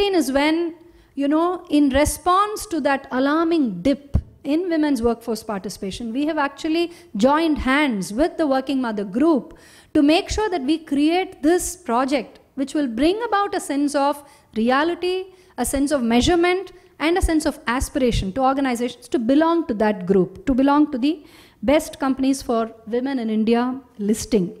15 is when, you know, in response to that alarming dip in women's workforce participation, we have actually joined hands with the Working Mother Group to make sure that we create this project which will bring about a sense of reality, a sense of measurement, and a sense of aspiration to organizations to belong to that group, to belong to the best companies for women in India listing.